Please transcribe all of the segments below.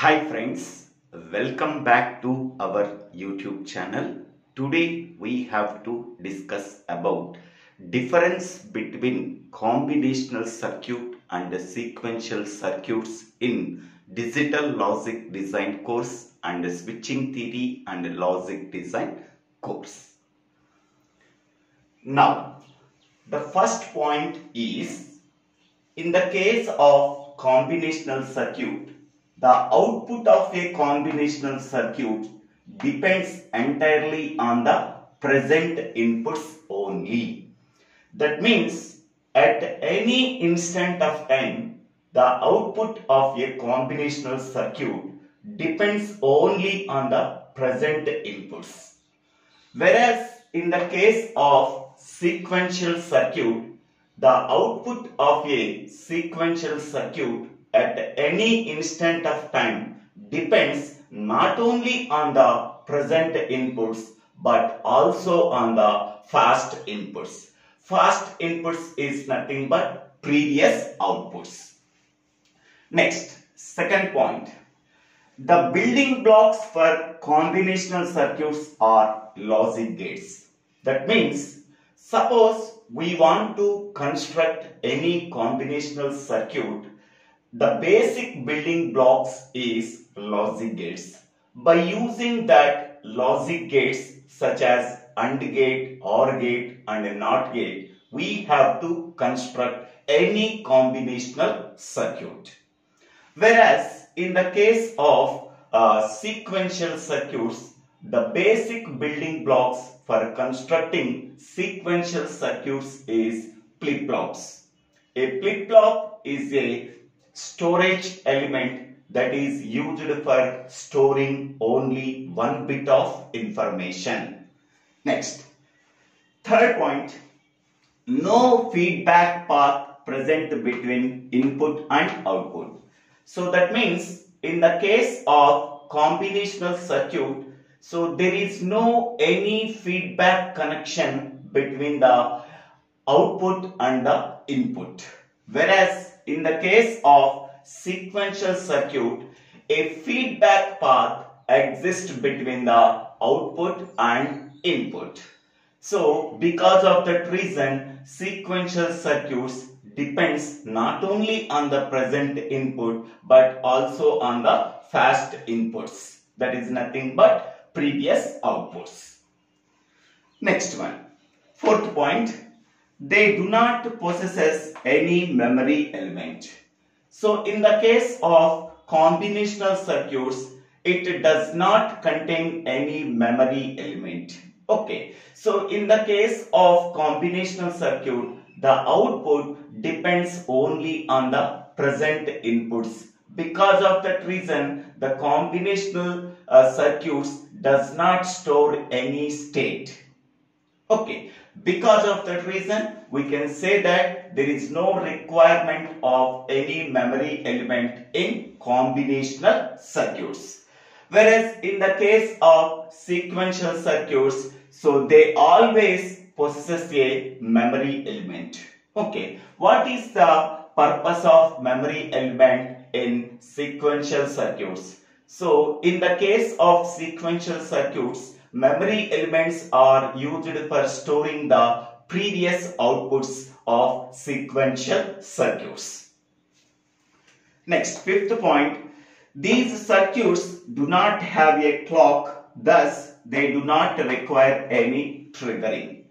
Hi friends, welcome back to our YouTube channel. Today we have to discuss about difference between combinational circuit and sequential circuits in digital logic design course and switching theory and logic design course. Now, the first point is in the case of combinational circuit, the output of a combinational circuit depends entirely on the present inputs only. That means at any instant of time, the output of a combinational circuit depends only on the present inputs. Whereas in the case of sequential circuit, the output of a sequential circuit at any instant of time depends not only on the present inputs but also on the past inputs. Past inputs is nothing but previous outputs. Next, second point. The building blocks for combinational circuits are logic gates. That means, suppose we want to construct any combinational circuit, the basic building blocks is logic gates. By using that logic gates such as AND gate, OR gate and NOT gate, we have to construct any combinational circuit. Whereas in the case of uh, sequential circuits, the basic building blocks for constructing sequential circuits is flip-flops. A flip-flop is a storage element that is used for storing only one bit of information. Next, third point, no feedback path present between input and output. So that means in the case of combinational circuit, so there is no any feedback connection between the output and the input. Whereas in the case of sequential circuit, a feedback path exists between the output and input. So because of that reason, sequential circuits depends not only on the present input but also on the past inputs. That is nothing but previous outputs. Next one. Fourth point. They do not possess any memory element. So in the case of combinational circuits, it does not contain any memory element. Okay. So in the case of combinational circuit, the output depends only on the present inputs. Because of that reason, the combinational uh, circuits does not store any state. Okay, because of that reason, we can say that there is no requirement of any memory element in combinational circuits. Whereas in the case of sequential circuits, so they always possess a memory element. Okay, what is the purpose of memory element in sequential circuits? So, in the case of sequential circuits, memory elements are used for storing the previous outputs of sequential circuits. Next, fifth point, these circuits do not have a clock, thus they do not require any triggering.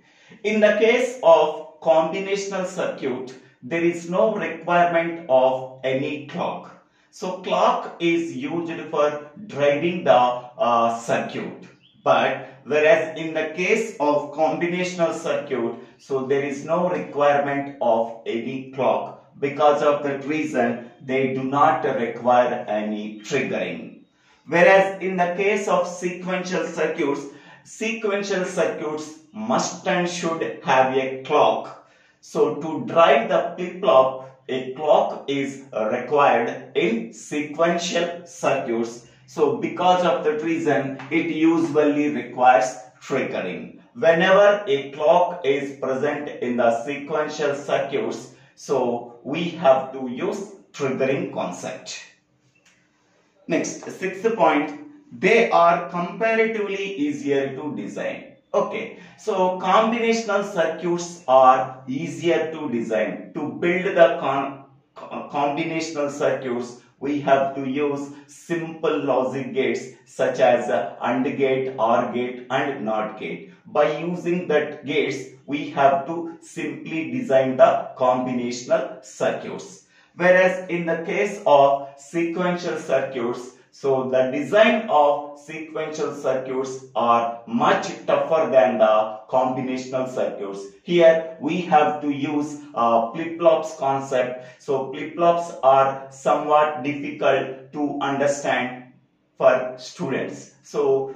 In the case of combinational circuit, there is no requirement of any clock. So clock is used for driving the uh, circuit. But whereas in the case of combinational circuit, so there is no requirement of any clock. Because of that reason, they do not require any triggering. Whereas in the case of sequential circuits, sequential circuits must and should have a clock. So to drive the flip-flop, a clock is required in sequential circuits. So because of that reason, it usually requires triggering. Whenever a clock is present in the sequential circuits, so we have to use triggering concept. Next, sixth point, they are comparatively easier to design. Okay, so combinational circuits are easier to design. To build the combinational circuits, we have to use simple logic gates such as AND gate, OR gate and NOT gate. By using that gates, we have to simply design the combinational circuits. Whereas in the case of sequential circuits, so the design of sequential circuits are much tougher than the combinational circuits. Here we have to use uh, flip-flops concept. So flip-flops are somewhat difficult to understand for students. So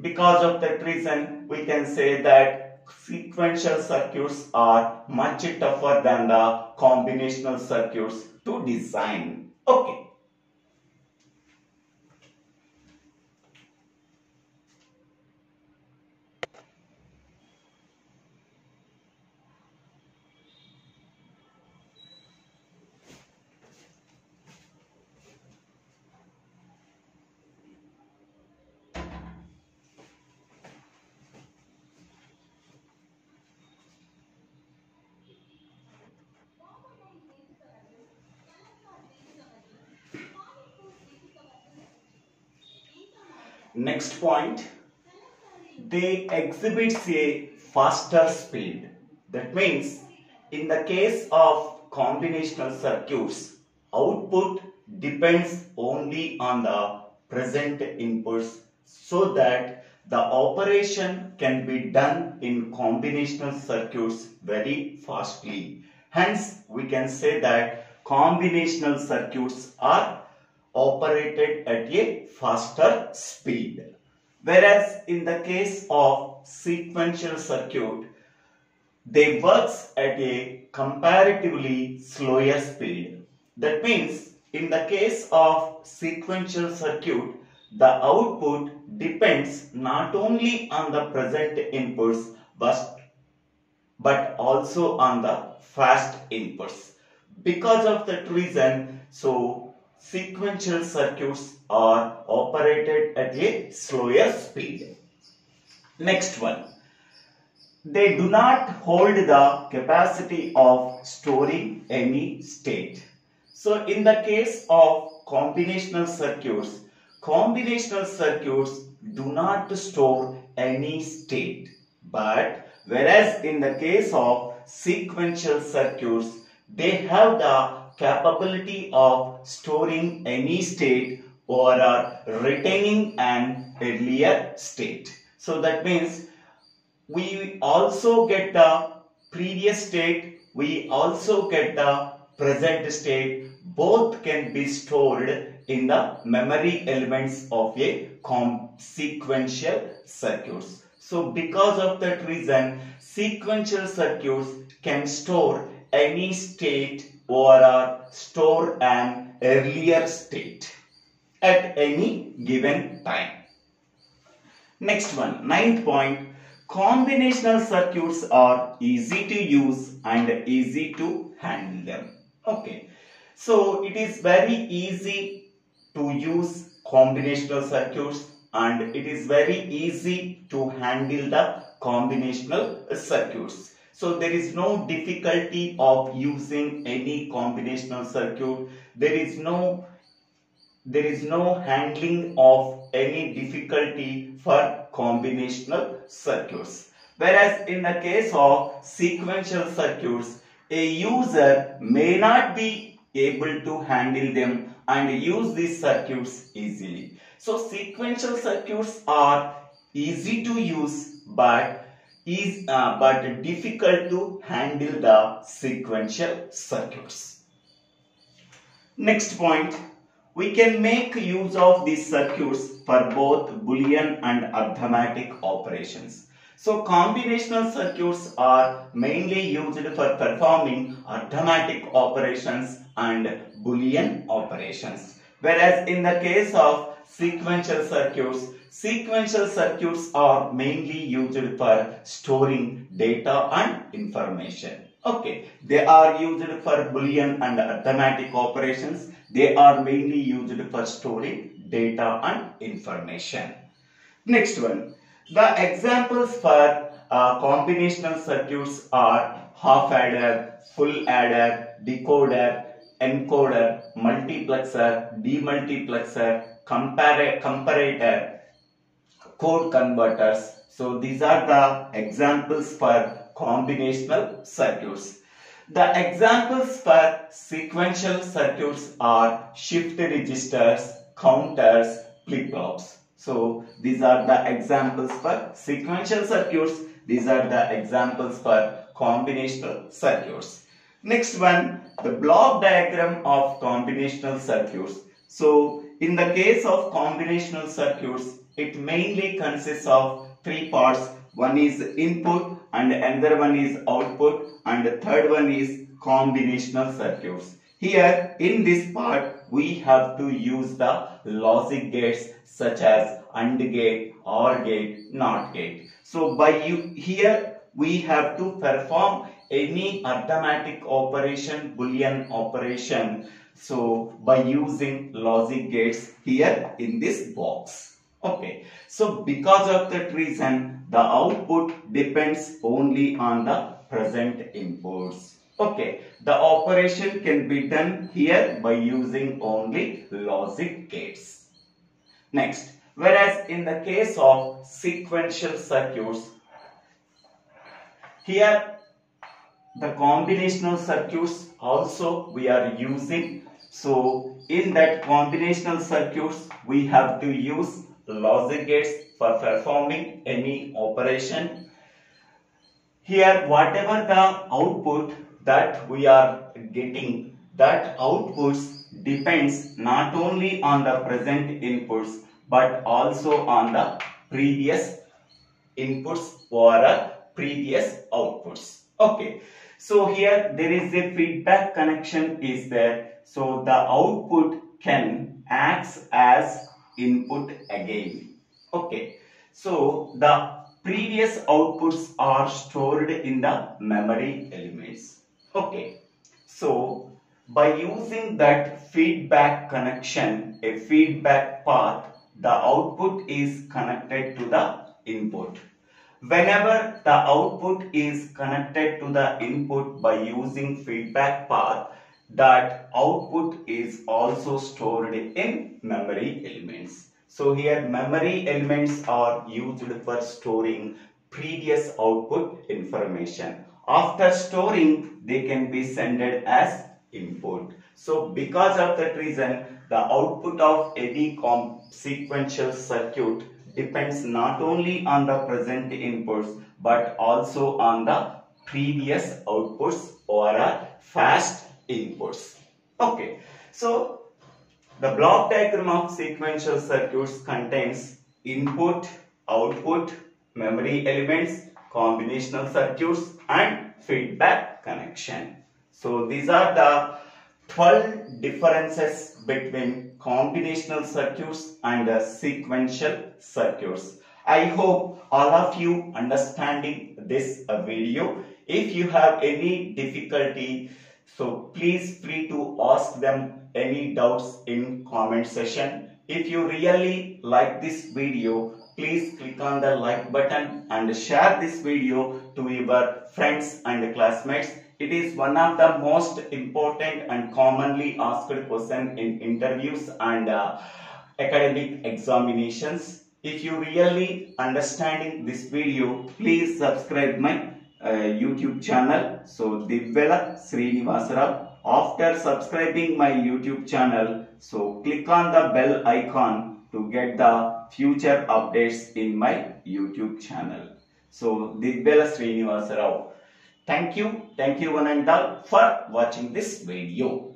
because of that reason we can say that sequential circuits are much tougher than the combinational circuits to design. Okay. Next point, they exhibit a faster speed. That means in the case of combinational circuits, output depends only on the present inputs so that the operation can be done in combinational circuits very fastly. Hence, we can say that combinational circuits are operated at a faster speed. Whereas in the case of sequential circuit, they works at a comparatively slower speed. That means in the case of sequential circuit, the output depends not only on the present inputs but, but also on the fast inputs. Because of that reason, so sequential circuits are operated at a slower speed. Next one. They do not hold the capacity of storing any state. So in the case of combinational circuits, combinational circuits do not store any state. But whereas in the case of sequential circuits, they have the capability of storing any state or retaining an earlier state. So that means we also get the previous state, we also get the present state. Both can be stored in the memory elements of a sequential circuits. So because of that reason, sequential circuits can store any state or store an earlier state at any given time. Next one, ninth point, combinational circuits are easy to use and easy to handle them. Okay, so it is very easy to use combinational circuits and it is very easy to handle the combinational circuits. So there is no difficulty of using any combinational circuit. There is no there is no handling of any difficulty for combinational circuits. Whereas in the case of sequential circuits, a user may not be able to handle them and use these circuits easily. So sequential circuits are easy to use but is uh, but difficult to handle the sequential circuits. Next point, we can make use of these circuits for both Boolean and arithmetic operations. So combinational circuits are mainly used for performing arithmetic operations and Boolean operations. Whereas in the case of sequential circuits, Sequential circuits are mainly used for storing data and information. Okay, they are used for Boolean and arithmetic operations. They are mainly used for storing data and information. Next one. The examples for uh, combinational circuits are half adder, full adder, decoder, encoder, multiplexer, demultiplexer, compar comparator, code converters. So these are the examples for combinational circuits. The examples for sequential circuits are shift registers, counters, flip-flops. So these are the examples for sequential circuits. These are the examples for combinational circuits. Next one, the block diagram of combinational circuits. So in the case of combinational circuits, it mainly consists of three parts. One is input and another one is output and the third one is combinational circuits. Here in this part we have to use the logic gates such as AND gate, OR gate, NOT gate. So by you here we have to perform any arithmetic operation, boolean operation. So by using logic gates here in this box. Okay. So because of that reason the output depends only on the present inputs. Okay, the operation can be done here by using only logic gates. Next, whereas in the case of sequential circuits, here the combinational circuits also we are using. So in that combinational circuits, we have to use logic gates for performing any operation. Here whatever the output that we are getting that outputs depends not only on the present inputs but also on the previous inputs or previous outputs okay so here there is a feedback connection is there. So the output can acts as input again. Okay. So the previous outputs are stored in the memory elements. Okay, so by using that feedback connection, a feedback path, the output is connected to the input. Whenever the output is connected to the input by using feedback path, that output is also stored in memory elements. So here memory elements are used for storing previous output information. After storing, they can be sent as input. So because of that reason, the output of any sequential circuit depends not only on the present inputs but also on the previous outputs or a fast inputs. Okay, so the block diagram of sequential circuits contains input, output, memory elements, combinational circuits and feedback connection. So these are the 12 differences between combinational circuits and uh, sequential circuits. I hope all of you understanding this uh, video. If you have any difficulty, so please free to ask them any doubts in comment section. If you really like this video, please click on the like button and share this video to your friends and classmates. It is one of the most important and commonly asked question in interviews and uh, academic examinations. If you really understanding this video, please subscribe my uh, YouTube channel. So Divvela Srinivasarao. After subscribing my YouTube channel, so click on the bell icon to get the future updates in my YouTube channel. So, Divvela Srinivasa Rao. Thank you. Thank you one and all for watching this video.